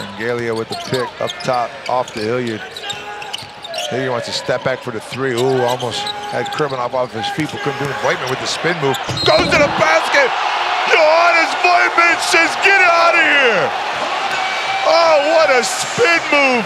Shengelia with the pick up top off the Hilliard. Hilliard wants to step back for the three. Ooh, almost had Krimonov off his feet, but couldn't do it. Voigtmann with the spin move. Goes to the basket! Johannes Voigtmann says, get out of here! Oh, what a spin move!